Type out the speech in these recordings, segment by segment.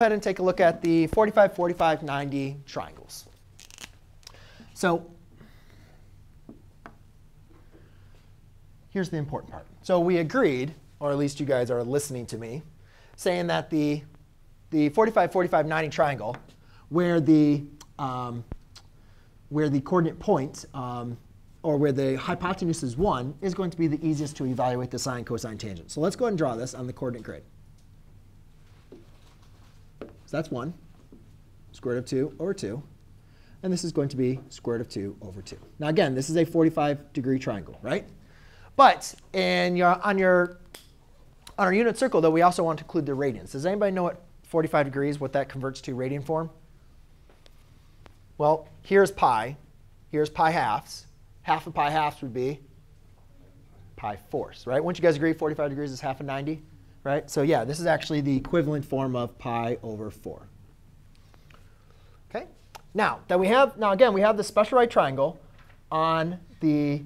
ahead and take a look at the 45, 45, 90 triangles. So here's the important part. So we agreed, or at least you guys are listening to me, saying that the, the 45, 45, 90 triangle, where the, um, where the coordinate point, um, or where the hypotenuse is 1, is going to be the easiest to evaluate the sine, cosine, tangent. So let's go ahead and draw this on the coordinate grid. So that's 1, square root of 2 over 2. And this is going to be square root of 2 over 2. Now again, this is a 45 degree triangle, right? But in your, on, your, on our unit circle, though, we also want to include the radians. Does anybody know what 45 degrees, what that converts to radian form? Well, here's pi. Here's pi halves. Half of pi halves would be pi fourths, right? Wouldn't you guys agree 45 degrees is half of 90? Right? So yeah, this is actually the equivalent form of pi over 4. Okay. Now that we have, now again, we have the special right triangle on the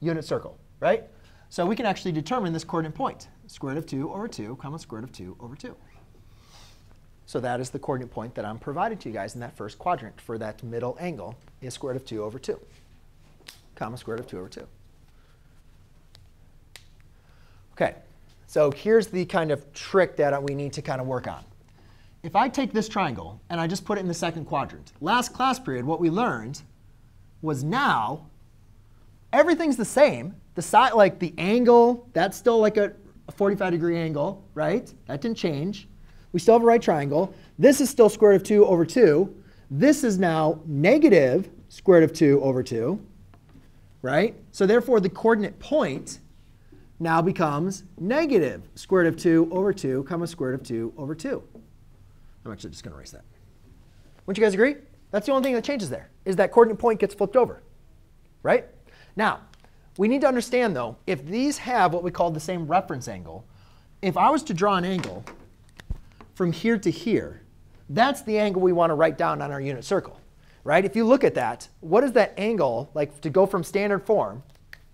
unit circle, right? So we can actually determine this coordinate point, square root of 2 over 2, comma square root of 2 over 2. So that is the coordinate point that I'm providing to you guys in that first quadrant for that middle angle is square root of 2 over 2, comma square root of 2 over 2. OK. So here's the kind of trick that we need to kind of work on. If I take this triangle and I just put it in the second quadrant, last class period, what we learned was now everything's the same. The side, like the angle, that's still like a, a 45 degree angle, right? That didn't change. We still have a right triangle. This is still square root of 2 over 2. This is now negative square root of 2 over 2, right? So therefore, the coordinate point now becomes negative square root of 2 over 2, comma square root of 2 over 2. I'm actually just going to erase that. Wouldn't you guys agree? That's the only thing that changes there, is that coordinate point gets flipped over. Right? Now, we need to understand, though, if these have what we call the same reference angle, if I was to draw an angle from here to here, that's the angle we want to write down on our unit circle. Right? If you look at that, what is that angle, like to go from standard form,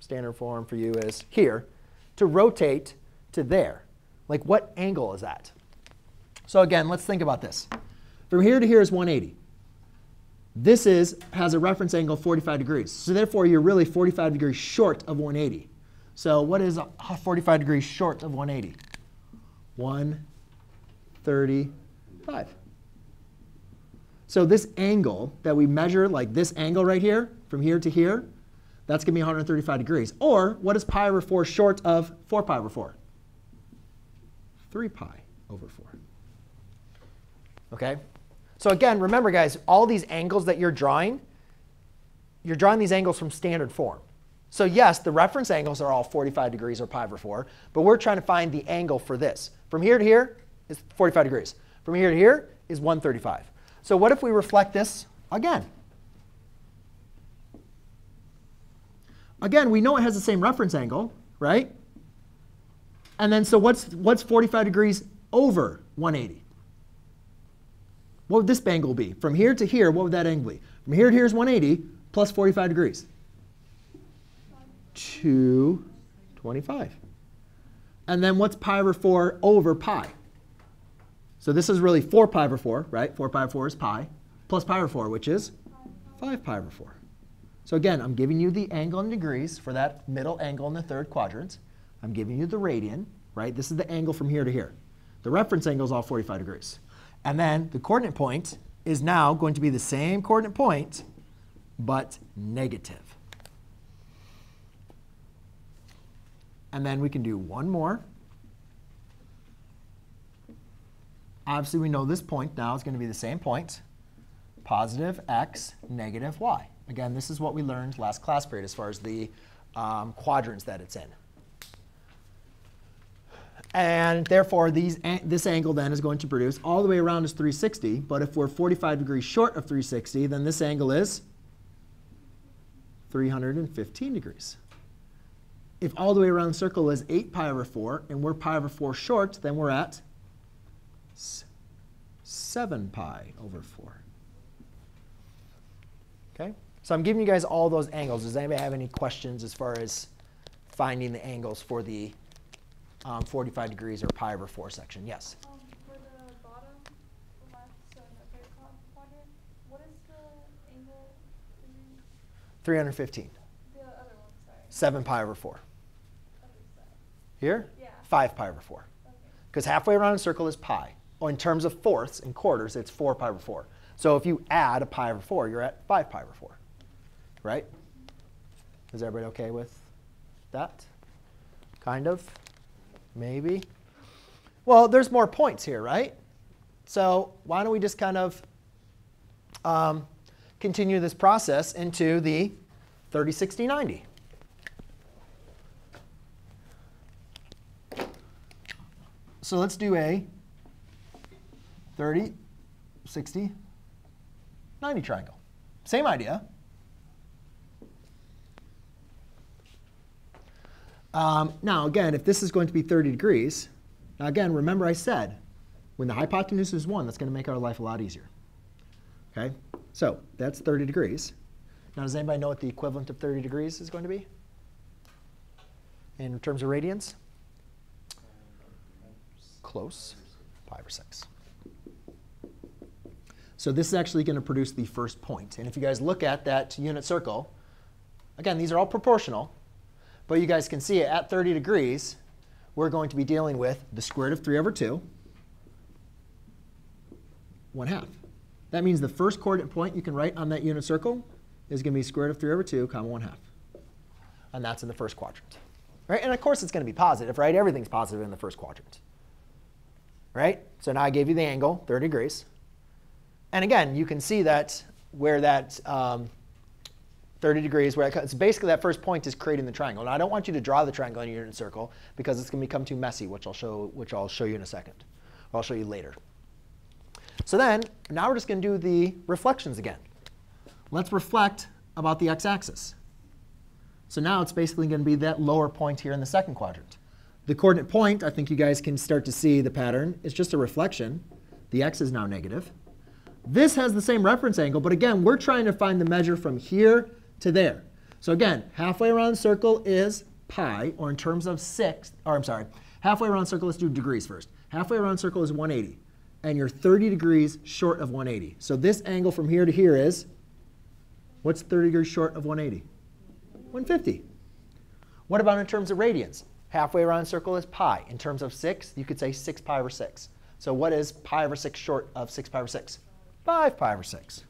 standard form for you is here, to rotate to there. Like what angle is that? So again, let's think about this. From here to here is 180. This is, has a reference angle 45 degrees. So therefore, you're really 45 degrees short of 180. So what is 45 degrees short of 180? 135. So this angle that we measure, like this angle right here, from here to here, that's going to be 135 degrees. Or what is pi over 4 short of 4 pi over 4? 3 pi over 4. OK? So again, remember, guys, all these angles that you're drawing, you're drawing these angles from standard form. So yes, the reference angles are all 45 degrees or pi over 4. But we're trying to find the angle for this. From here to here is 45 degrees. From here to here is 135. So what if we reflect this again? Again, we know it has the same reference angle, right? And then so what's, what's 45 degrees over 180? What would this angle be? From here to here, what would that angle be? From here to here is 180 plus 45 degrees. 225. And then what's pi over 4 over pi? So this is really 4 pi over 4, right? 4 pi over 4 is pi, plus pi over 4, which is 5 pi over 4. So again, I'm giving you the angle in degrees for that middle angle in the third quadrant. I'm giving you the radian, right? This is the angle from here to here. The reference angle is all 45 degrees. And then the coordinate point is now going to be the same coordinate point, but negative. And then we can do one more. Obviously, we know this point now is going to be the same point, positive x, negative y. Again, this is what we learned last class period as far as the um, quadrants that it's in. And therefore, these, this angle then is going to produce all the way around is 360. But if we're 45 degrees short of 360, then this angle is 315 degrees. If all the way around the circle is 8 pi over 4, and we're pi over 4 short, then we're at 7 pi over 4. Okay? So I'm giving you guys all those angles. Does anybody have any questions as far as finding the angles for the um, 45 degrees or pi over 4 section? Yes? Um, for the bottom left, so the quadrant, what is the angle? 315. The other one, sorry. 7 pi over 4. Here? Yeah. 5 pi over 4. Because okay. halfway around a circle is pi. Oh, in terms of fourths and quarters, it's 4 pi over 4. So if you add a pi over 4, you're at 5 pi over 4. Right? Is everybody okay with that? Kind of? Maybe? Well, there's more points here, right? So why don't we just kind of um, continue this process into the 30, 60, 90? So let's do a 30, 60, 90 triangle. Same idea. Um, now, again, if this is going to be 30 degrees, now again, remember I said, when the hypotenuse is 1, that's going to make our life a lot easier. Okay? So that's 30 degrees. Now, does anybody know what the equivalent of 30 degrees is going to be in terms of radians? Close, pi over 6. So this is actually going to produce the first point. And if you guys look at that unit circle, again, these are all proportional. But you guys can see it at 30 degrees, we're going to be dealing with the square root of 3 over 2, 1 half. That means the first coordinate point you can write on that unit circle is going to be square root of 3 over 2, comma 1 half. And that's in the first quadrant. Right? And of course, it's going to be positive, right? Everything's positive in the first quadrant. Right? So now I gave you the angle, 30 degrees. And again, you can see that where that um, 30 degrees, where it's basically that first point is creating the triangle. Now I don't want you to draw the triangle in your unit circle because it's going to become too messy, which I'll show, which I'll show you in a second. Or I'll show you later. So then, now we're just going to do the reflections again. Let's reflect about the x-axis. So now it's basically going to be that lower point here in the second quadrant. The coordinate point, I think you guys can start to see the pattern, is just a reflection. The x is now negative. This has the same reference angle, but again, we're trying to find the measure from here to there. So again, halfway around circle is pi, or in terms of 6, or I'm sorry, halfway around circle, let's do degrees first. Halfway around circle is 180, and you're 30 degrees short of 180. So this angle from here to here is, what's 30 degrees short of 180? 150. What about in terms of radians? Halfway around circle is pi. In terms of 6, you could say 6 pi over 6. So what is pi over 6 short of 6 pi over 6? 5 pi over 6.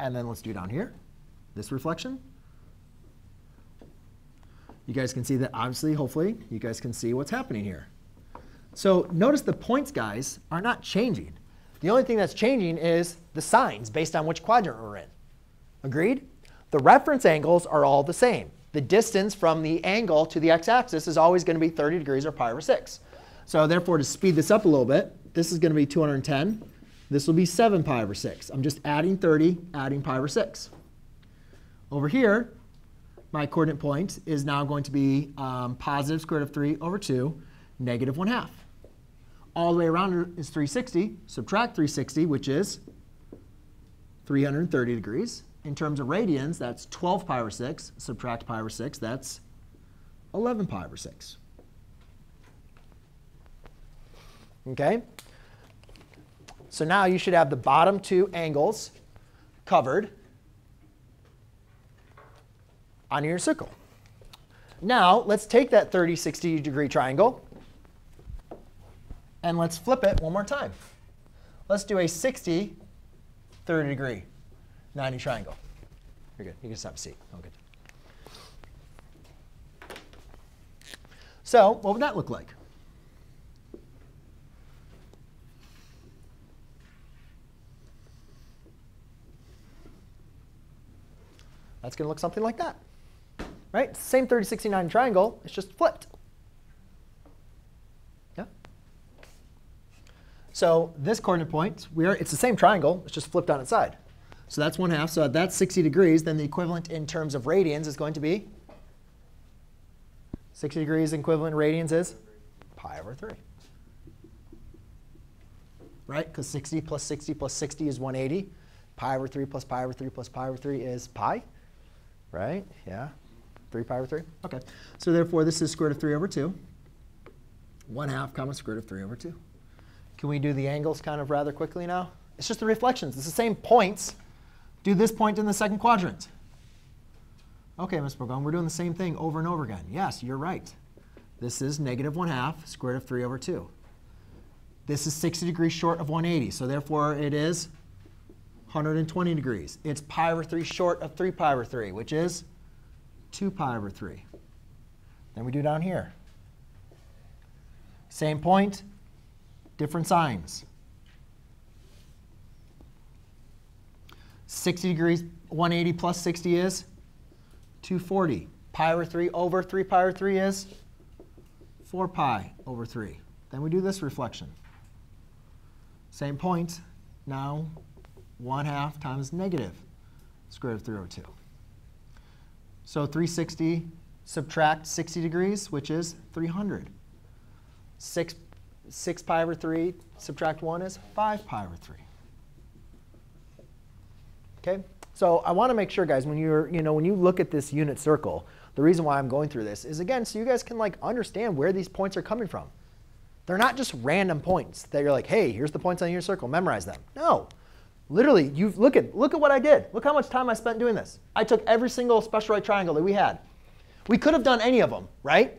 And then let's do down here, this reflection. You guys can see that obviously, hopefully, you guys can see what's happening here. So notice the points, guys, are not changing. The only thing that's changing is the signs based on which quadrant we're in. Agreed? The reference angles are all the same. The distance from the angle to the x-axis is always going to be 30 degrees or pi over 6. So therefore, to speed this up a little bit, this is going to be 210. This will be 7 pi over 6. I'm just adding 30, adding pi over 6. Over here, my coordinate point is now going to be um, positive square root of 3 over 2, negative 1 half. All the way around is 360. Subtract 360, which is 330 degrees. In terms of radians, that's 12 pi over 6. Subtract pi over 6, that's 11 pi over 6. OK? So now you should have the bottom two angles covered on your circle. Now let's take that 30, 60 degree triangle and let's flip it one more time. Let's do a 60, 30 degree, 90 triangle. You're good. You can stop a seat. Oh, good. So what would that look like? Going to look something like that. Right? Same 30, 69 triangle, it's just flipped. Yeah? So this coordinate point, we are, it's the same triangle, it's just flipped on its side. So that's 1 half. So that's 60 degrees, then the equivalent in terms of radians is going to be 60 degrees equivalent radians is pi over 3. Right? Because 60 plus 60 plus 60 is 180. Pi over 3 plus pi over 3 plus pi over 3 is pi right? Yeah. 3 pi over 3? OK. So therefore, this is square root of 3 over 2. 1 half comma square root of 3 over 2. Can we do the angles kind of rather quickly now? It's just the reflections. It's the same points. Do this point in the second quadrant. OK, Ms. Burgon, we're doing the same thing over and over again. Yes, you're right. This is negative 1 half square root of 3 over 2. This is 60 degrees short of 180, so therefore it is 120 degrees. It's pi over 3 short of 3 pi over 3, which is 2 pi over 3. Then we do down here. Same point, different signs. 60 degrees, 180 plus 60 is 240. Pi over 3 over 3 pi over 3 is 4 pi over 3. Then we do this reflection. Same point, now 1 half times negative square root of 3 over 2. So 360 subtract 60 degrees, which is 300. 6, 6 pi over 3 subtract 1 is 5 pi over 3. Okay? So I want to make sure, guys, when you're, you know, when you look at this unit circle, the reason why I'm going through this is again, so you guys can like understand where these points are coming from. They're not just random points that you're like, hey, here's the points on your circle, memorize them. No. Literally, you look at look at what I did. Look how much time I spent doing this. I took every single special right triangle that we had. We could have done any of them, right?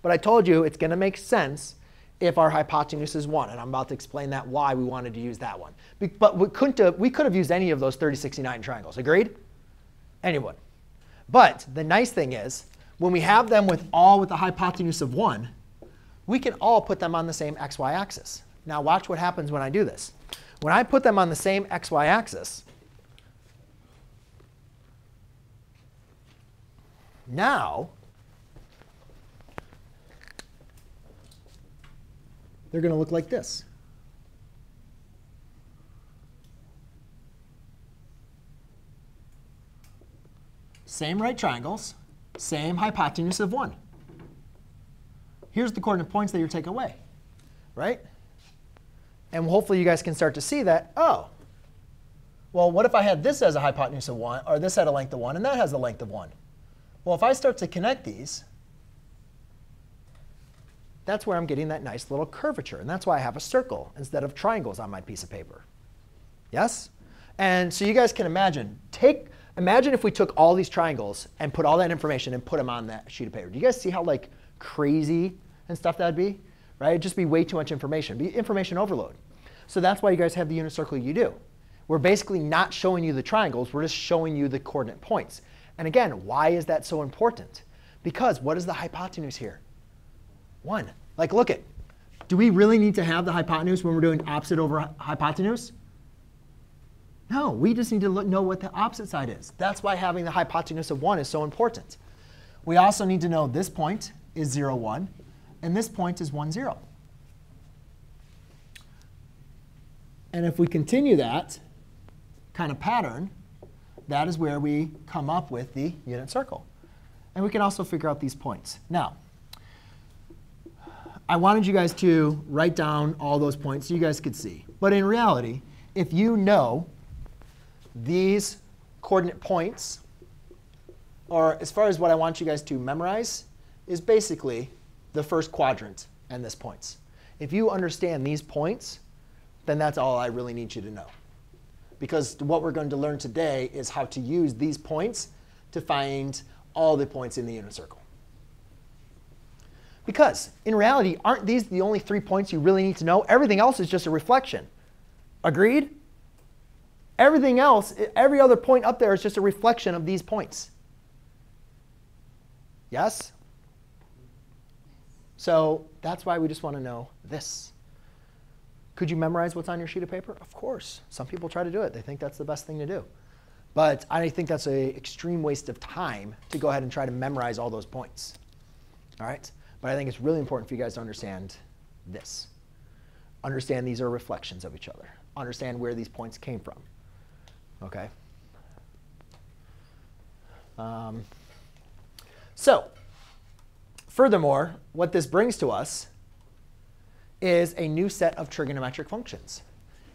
But I told you it's going to make sense if our hypotenuse is 1. And I'm about to explain that why we wanted to use that one. But we, couldn't have, we could have used any of those 30, 69 triangles. Agreed? Anyone. But the nice thing is, when we have them with all with the hypotenuse of 1, we can all put them on the same xy axis. Now watch what happens when I do this. When I put them on the same xy axis, now they're going to look like this. Same right triangles, same hypotenuse of 1. Here's the coordinate points that you're taking away, right? And hopefully you guys can start to see that, oh, well, what if I had this as a hypotenuse of 1, or this had a length of 1, and that has a length of 1? Well, if I start to connect these, that's where I'm getting that nice little curvature. And that's why I have a circle instead of triangles on my piece of paper. Yes? And so you guys can imagine, take, imagine if we took all these triangles and put all that information and put them on that sheet of paper. Do you guys see how like crazy and stuff that'd be? Right? It'd just be way too much information. Be information overload. So that's why you guys have the unit circle you do. We're basically not showing you the triangles. We're just showing you the coordinate points. And again, why is that so important? Because what is the hypotenuse here? 1. Like, look at, do we really need to have the hypotenuse when we're doing opposite over hypotenuse? No, we just need to look, know what the opposite side is. That's why having the hypotenuse of 1 is so important. We also need to know this point is 0, 1, and this point is 1, 0. And if we continue that kind of pattern, that is where we come up with the unit circle. And we can also figure out these points. Now, I wanted you guys to write down all those points so you guys could see. But in reality, if you know these coordinate points, or as far as what I want you guys to memorize, is basically the first quadrant and this points. If you understand these points, then that's all I really need you to know. Because what we're going to learn today is how to use these points to find all the points in the unit circle. Because in reality, aren't these the only three points you really need to know? Everything else is just a reflection. Agreed? Everything else, every other point up there is just a reflection of these points. Yes? So that's why we just want to know this. Could you memorize what's on your sheet of paper? Of course. Some people try to do it. They think that's the best thing to do. But I think that's an extreme waste of time to go ahead and try to memorize all those points. All right? But I think it's really important for you guys to understand this. Understand these are reflections of each other. Understand where these points came from. Okay? Um, so, furthermore, what this brings to us is a new set of trigonometric functions.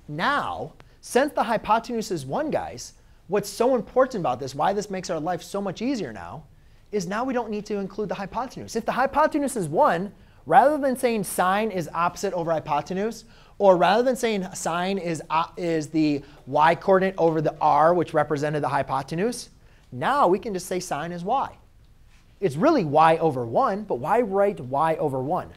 Now, since the hypotenuse is 1, guys, what's so important about this, why this makes our life so much easier now, is now we don't need to include the hypotenuse. If the hypotenuse is 1, rather than saying sine is opposite over hypotenuse, Or rather than saying sine is, uh, is the y coordinate over the r, which represented the hypotenuse, now we can just say sine is y. It's really y over 1, but why write y over 1?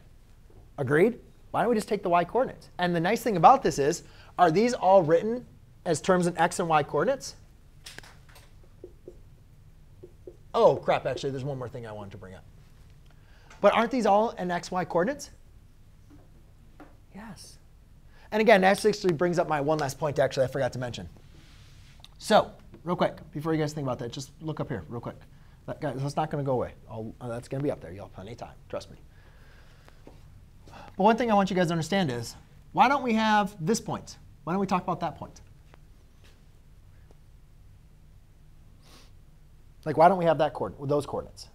Agreed? Why don't we just take the y coordinates? And the nice thing about this is, are these all written as terms in x and y coordinates? Oh, crap, actually, there's one more thing I wanted to bring up. But aren't these all in x, y coordinates? Yes. And again, that actually brings up my one last point, actually, I forgot to mention. So, real quick, before you guys think about that, just look up here real quick. That, guys, that's not going to go away. I'll, uh, that's going to be up there. You'll have plenty of time. Trust me. But one thing I want you guys to understand is, why don't we have this point? Why don't we talk about that point? Like, why don't we have that coordinate, those coordinates?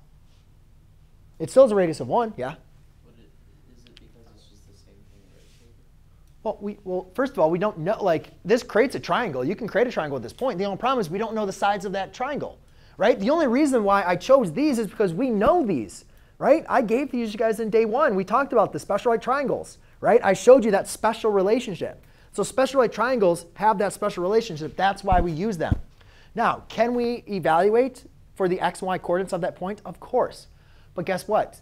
It still has a radius of 1, yeah? But it, is it because it's just the same thing right here? Well, we, well, first of all, we don't know, like, this creates a triangle. You can create a triangle at this point. The only problem is we don't know the sides of that triangle, right? The only reason why I chose these is because we know these, right? I gave these you guys in day one. We talked about the special right triangles, right? I showed you that special relationship. So special right triangles have that special relationship. That's why we use them. Now, can we evaluate for the x and y coordinates of that point? Of course. But guess what?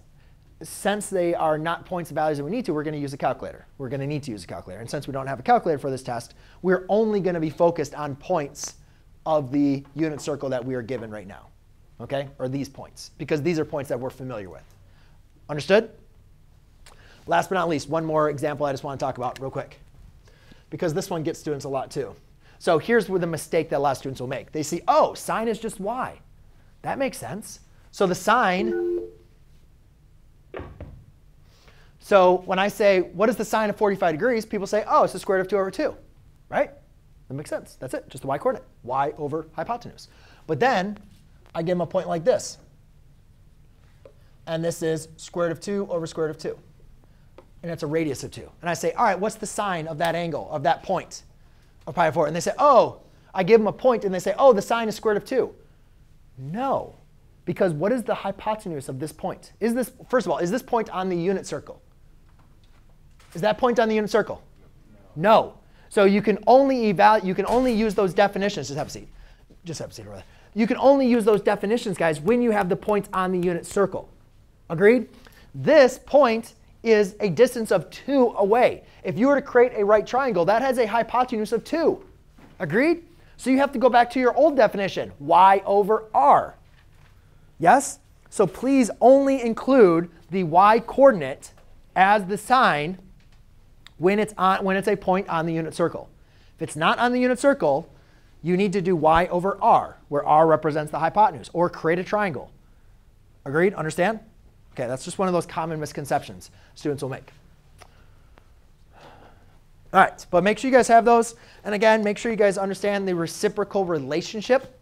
Since they are not points and values that we need to, we're going to use a calculator. We're going to need to use a calculator. And since we don't have a calculator for this test, we're only going to be focused on points of the unit circle that we are given right now, okay? Or these points, because these are points that we're familiar with. Understood? Last but not least, one more example I just want to talk about real quick, because this one gets students a lot too. So here's where the mistake that a lot of students will make. They see, oh, sine is just y. That makes sense. So the sine, so when I say, what is the sine of 45 degrees? People say, oh, it's the square root of 2 over 2, right? That makes sense. That's it, just the y coordinate, y over hypotenuse. But then I give them a point like this. And this is square root of 2 over square root of 2. And it's a radius of 2. And I say, all right, what's the sine of that angle, of that point of pi 4? And they say, oh, I give them a point, and they say, oh, the sine is square root of 2. No, because what is the hypotenuse of this point? Is this, first of all, is this point on the unit circle? Is that point on the unit circle? No. no. So you can only evaluate, you can only use those definitions. Just have a seat. Just have a seat. You can only use those definitions, guys, when you have the points on the unit circle. Agreed? This point is a distance of 2 away. If you were to create a right triangle, that has a hypotenuse of 2. Agreed? So you have to go back to your old definition, y over r. Yes? So please only include the y coordinate as the sine when it's, on, when it's a point on the unit circle. If it's not on the unit circle, you need to do y over r, where r represents the hypotenuse, or create a triangle. Agreed? Understand? OK, that's just one of those common misconceptions students will make. All right, but make sure you guys have those. And again, make sure you guys understand the reciprocal relationship